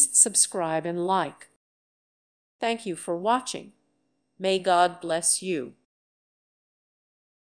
Please subscribe and like. Thank you for watching. May God bless you.